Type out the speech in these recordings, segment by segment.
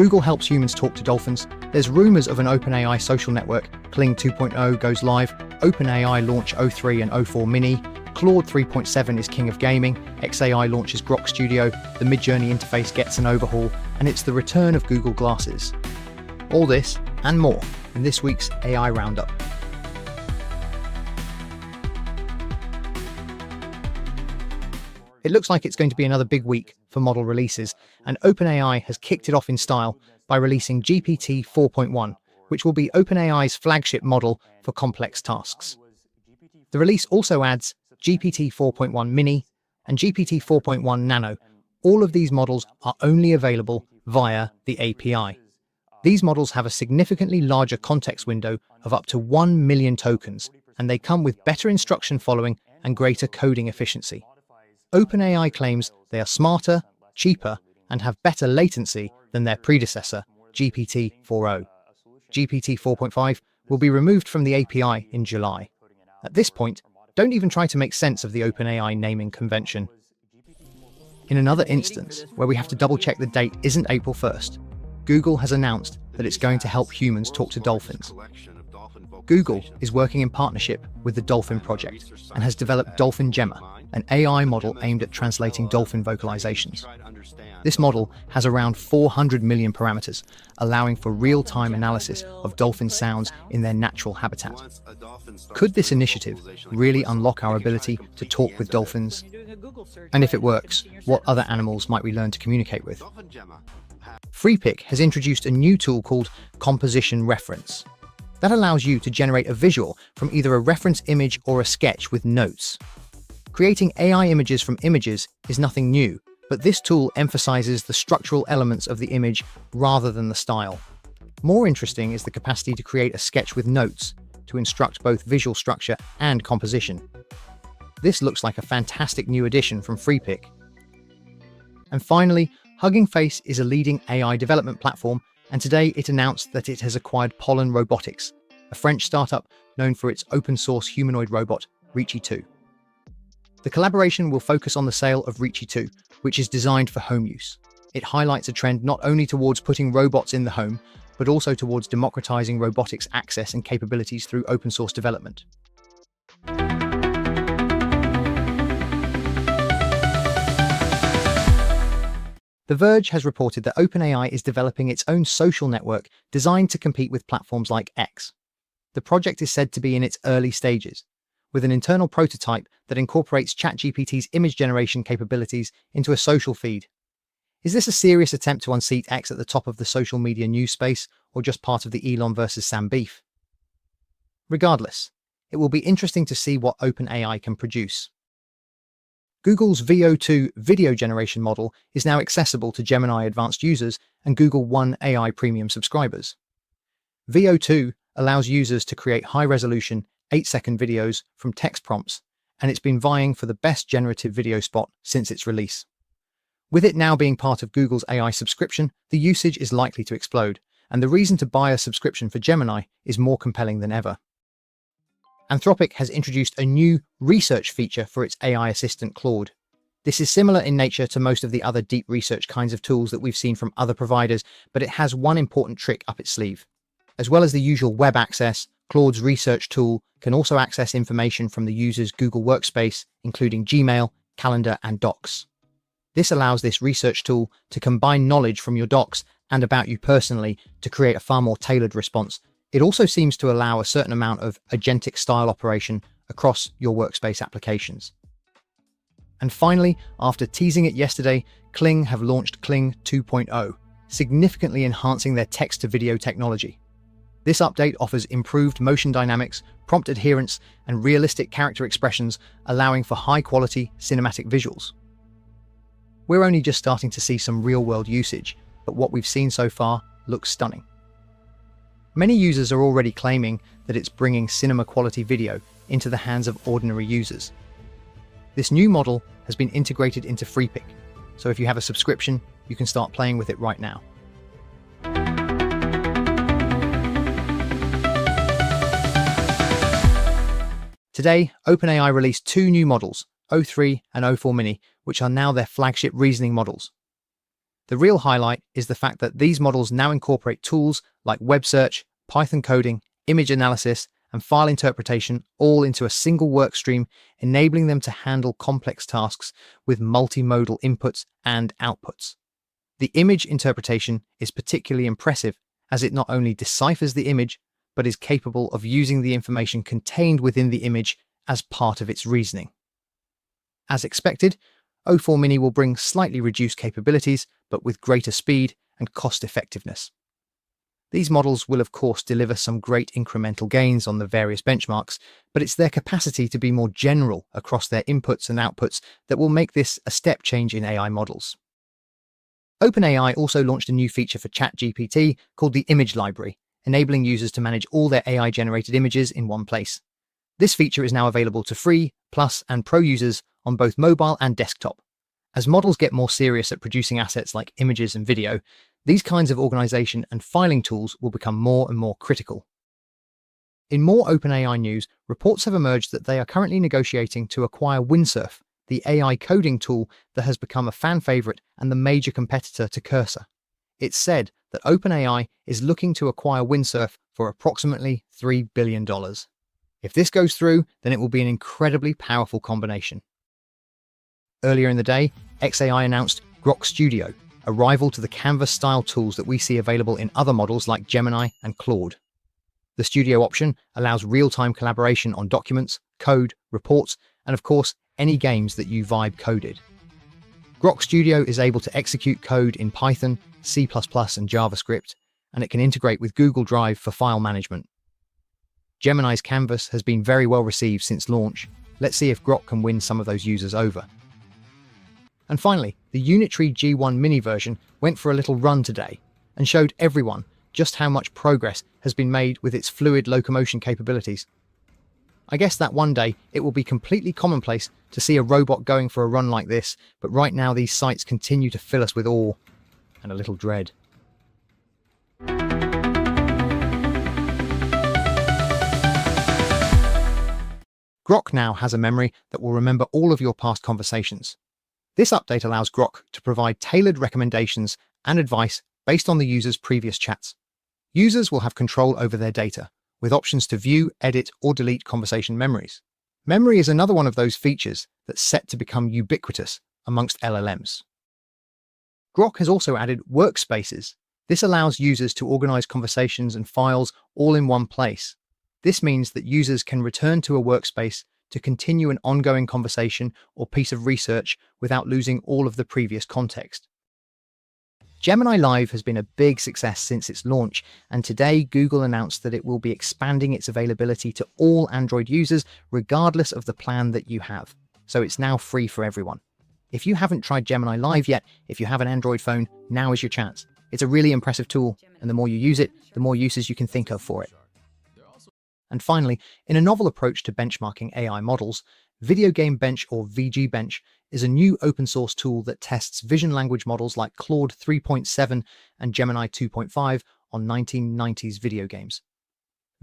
Google helps humans talk to dolphins. There's rumors of an OpenAI social network. Kling 2.0 goes live. OpenAI launch O3 and O4 Mini. Claude 3.7 is king of gaming. XAI launches Grok Studio. The Midjourney interface gets an overhaul. And it's the return of Google Glasses. All this and more in this week's AI Roundup. It looks like it's going to be another big week for model releases, and OpenAI has kicked it off in style by releasing GPT 4.1, which will be OpenAI's flagship model for complex tasks. The release also adds GPT 4.1 Mini and GPT 4.1 Nano. All of these models are only available via the API. These models have a significantly larger context window of up to 1 million tokens, and they come with better instruction following and greater coding efficiency. OpenAI claims they are smarter, cheaper, and have better latency than their predecessor, GPT 4.0. GPT 4.5 will be removed from the API in July. At this point, don't even try to make sense of the OpenAI naming convention. In another instance, where we have to double check the date isn't April 1st, Google has announced that it's going to help humans talk to dolphins. Google is working in partnership with the Dolphin Project and has developed Dolphin Gemma, an AI model aimed at translating dolphin vocalizations. This model has around 400 million parameters, allowing for real-time analysis of dolphin sounds in their natural habitat. Could this initiative really unlock our ability to talk with dolphins? And if it works, what other animals might we learn to communicate with? Freepik has introduced a new tool called Composition Reference. That allows you to generate a visual from either a reference image or a sketch with notes. Creating AI images from images is nothing new, but this tool emphasizes the structural elements of the image rather than the style. More interesting is the capacity to create a sketch with notes to instruct both visual structure and composition. This looks like a fantastic new addition from Freepik. And finally, Hugging Face is a leading AI development platform, and today it announced that it has acquired Pollen Robotics, a French startup known for its open source humanoid robot, Reachy 2. The collaboration will focus on the sale of Reachy 2, which is designed for home use. It highlights a trend not only towards putting robots in the home, but also towards democratizing robotics access and capabilities through open source development. The Verge has reported that OpenAI is developing its own social network designed to compete with platforms like X. The project is said to be in its early stages, with an internal prototype that incorporates ChatGPT's image generation capabilities into a social feed. Is this a serious attempt to unseat X at the top of the social media news space, or just part of the Elon versus Sam beef? Regardless, it will be interesting to see what OpenAI can produce. Google's Veo 2 video generation model is now accessible to Gemini Advanced users and Google One AI Premium subscribers. Veo 2 allows users to create high resolution, 8 second videos from text prompts, and it's been vying for the best generative video spot since its release. With it now being part of Google's AI subscription, the usage is likely to explode, and the reason to buy a subscription for Gemini is more compelling than ever. Anthropic has introduced a new research feature for its AI assistant Claude. This is similar in nature to most of the other deep research kinds of tools that we've seen from other providers, but it has one important trick up its sleeve. As well as the usual web access, Claude's research tool can also access information from the user's Google Workspace, including Gmail, Calendar, and Docs. This allows this research tool to combine knowledge from your docs and about you personally to create a far more tailored response. It also seems to allow a certain amount of agentic style operation across your workspace applications. And finally, after teasing it yesterday, Kling have launched Kling 2.0, significantly enhancing their text to video technology. This update offers improved motion dynamics, prompt adherence, and realistic character expressions, allowing for high quality cinematic visuals. We're only just starting to see some real world usage, but what we've seen so far looks stunning. Many users are already claiming that it's bringing cinema quality video into the hands of ordinary users. This new model has been integrated into Freepik, so if you have a subscription, you can start playing with it right now. Today, OpenAI released two new models, O3 and O4 Mini, which are now their flagship reasoning models. The real highlight is the fact that these models now incorporate tools like web search, Python coding, image analysis, and file interpretation all into a single workstream, enabling them to handle complex tasks with multimodal inputs and outputs. The image interpretation is particularly impressive as it not only deciphers the image, but is capable of using the information contained within the image as part of its reasoning. As expected, O4 Mini will bring slightly reduced capabilities, but with greater speed and cost effectiveness. These models will of course deliver some great incremental gains on the various benchmarks, but it's their capacity to be more general across their inputs and outputs that will make this a step change in AI models. OpenAI also launched a new feature for ChatGPT called the Image Library, enabling users to manage all their AI generated images in one place. This feature is now available to free, plus, and pro users on both mobile and desktop. As models get more serious at producing assets like images and video, these kinds of organization and filing tools will become more and more critical. In more OpenAI news, reports have emerged that they are currently negotiating to acquire Windsurf, the AI coding tool that has become a fan favorite and the major competitor to Cursor. It's said that OpenAI is looking to acquire Windsurf for approximately $3 billion. If this goes through, then it will be an incredibly powerful combination. Earlier in the day, XAI announced Grok Studio, a rival to the Canvas style tools that we see available in other models like Gemini and Claude. The Studio option allows real time collaboration on documents, code, reports, and of course, any games that you vibe coded. Grok Studio is able to execute code in Python, C++, and JavaScript, and it can integrate with Google Drive for file management. Gemini's Canvas has been very well received since launch. Let's see if Grok can win some of those users over. And finally, the Unitree G1 mini version went for a little run today and showed everyone just how much progress has been made with its fluid locomotion capabilities. I guess that one day it will be completely commonplace to see a robot going for a run like this, but right now these sights continue to fill us with awe and a little dread. Grok now has a memory that will remember all of your past conversations. This update allows Grok to provide tailored recommendations and advice based on the user's previous chats. Users will have control over their data, with options to view, edit, or delete conversation memories. Memory is another one of those features that's set to become ubiquitous amongst LLMs. Grok has also added workspaces. This allows users to organize conversations and files all in one place. This means that users can return to a workspace to continue an ongoing conversation or piece of research without losing all of the previous context. Gemini Live has been a big success since its launch, and today Google announced that it will be expanding its availability to all Android users, regardless of the plan that you have. So it's now free for everyone. If you haven't tried Gemini Live yet, if you have an Android phone, now is your chance. It's a really impressive tool, and the more you use it, the more uses you can think of for it. And finally, in a novel approach to benchmarking AI models, Video Game Bench or VG Bench is a new open source tool that tests vision language models like Claude 3.7 and Gemini 2.5 on 1990s video games.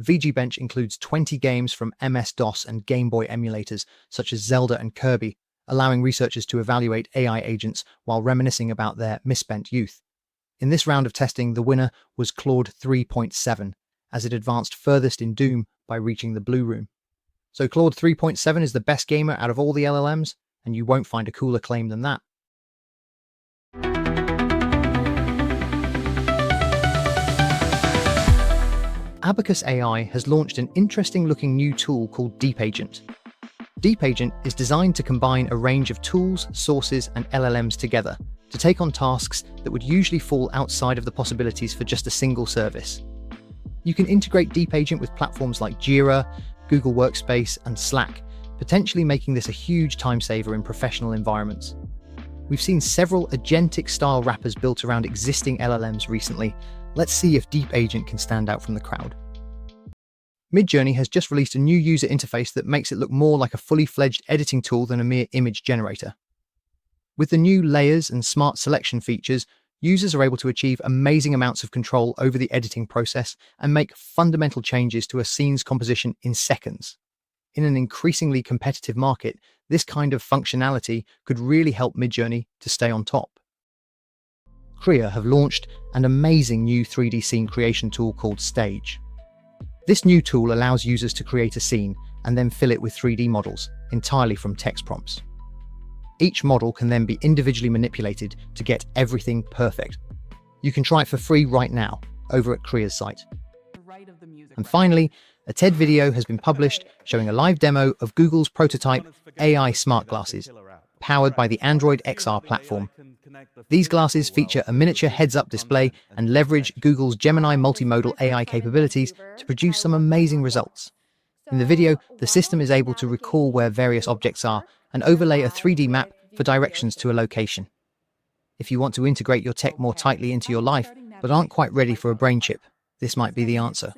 VG Bench includes 20 games from MS DOS and Game Boy emulators such as Zelda and Kirby, allowing researchers to evaluate AI agents while reminiscing about their misspent youth. In this round of testing, the winner was Claude 3.7, as it advanced furthest in Doom by reaching the Blue Room. So Claude 3.7 is the best gamer out of all the LLMs, and you won't find a cooler claim than that. Abacus AI has launched an interesting looking new tool called DeepAgent. DeepAgent is designed to combine a range of tools, sources, and LLMs together to take on tasks that would usually fall outside of the possibilities for just a single service. You can integrate DeepAgent with platforms like Jira, Google Workspace, and Slack, potentially making this a huge time saver in professional environments. We've seen several agentic style wrappers built around existing LLMs recently. Let's see if DeepAgent can stand out from the crowd. Midjourney has just released a new user interface that makes it look more like a fully fledged editing tool than a mere image generator. With the new layers and smart selection features, users are able to achieve amazing amounts of control over the editing process and make fundamental changes to a scene's composition in seconds. In an increasingly competitive market, this kind of functionality could really help Midjourney to stay on top. Krea have launched an amazing new 3D scene creation tool called Stage. This new tool allows users to create a scene and then fill it with 3D models, entirely from text prompts. Each model can then be individually manipulated to get everything perfect. You can try it for free right now over at Krea's site. And finally, a TED video has been published showing a live demo of Google's prototype AI smart glasses, powered by the Android XR platform. These glasses feature a miniature heads-up display and leverage Google's Gemini multimodal AI capabilities to produce some amazing results. In the video, the system is able to recall where various objects are and overlay a 3D map for directions to a location. If you want to integrate your tech more tightly into your life, but aren't quite ready for a brain chip, this might be the answer.